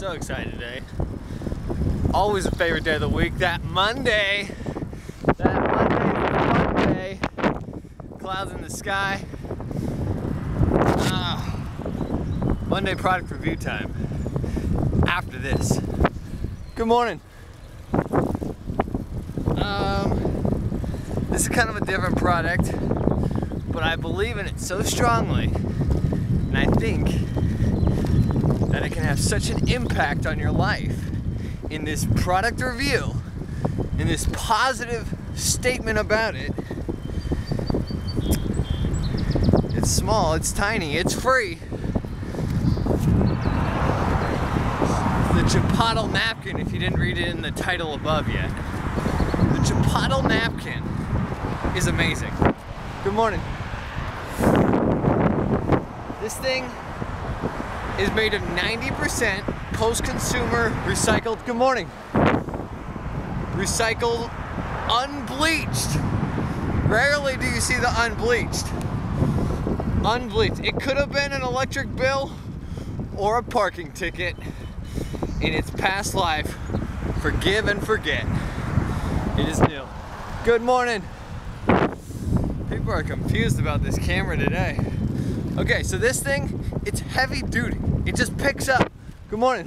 So excited today. Always a favorite day of the week. That Monday. That Monday, Monday. Clouds in the sky. Ah. Monday product review time. After this. Good morning. Um, this is kind of a different product, but I believe in it so strongly, and I think that it can have such an impact on your life in this product review, in this positive statement about it. It's small, it's tiny, it's free. The Chipotle napkin, if you didn't read it in the title above yet. The Chipotle napkin is amazing. Good morning. This thing is made of 90% post-consumer recycled, good morning, recycled, unbleached. Rarely do you see the unbleached. Unbleached. It could have been an electric bill or a parking ticket in its past life. Forgive and forget. It is new. Good morning. People are confused about this camera today. Okay, so this thing, it's heavy duty. It just picks up, good morning.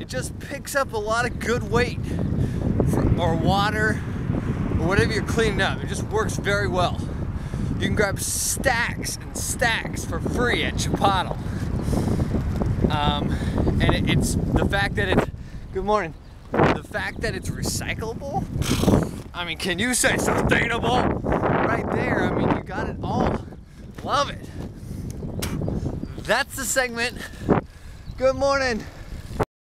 It just picks up a lot of good weight or water or whatever you're cleaning up. It just works very well. You can grab stacks and stacks for free at Chipotle. Um, and it, it's the fact that it's, good morning, the fact that it's recyclable, I mean, can you say sustainable? Right there, I mean, you got it all. Love it. That's the segment. Good morning.